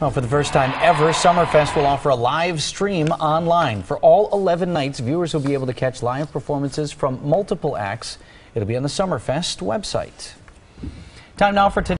Well, for the first time ever, Summerfest will offer a live stream online. For all 11 nights, viewers will be able to catch live performances from multiple acts. It'll be on the Summerfest website. Time now for today.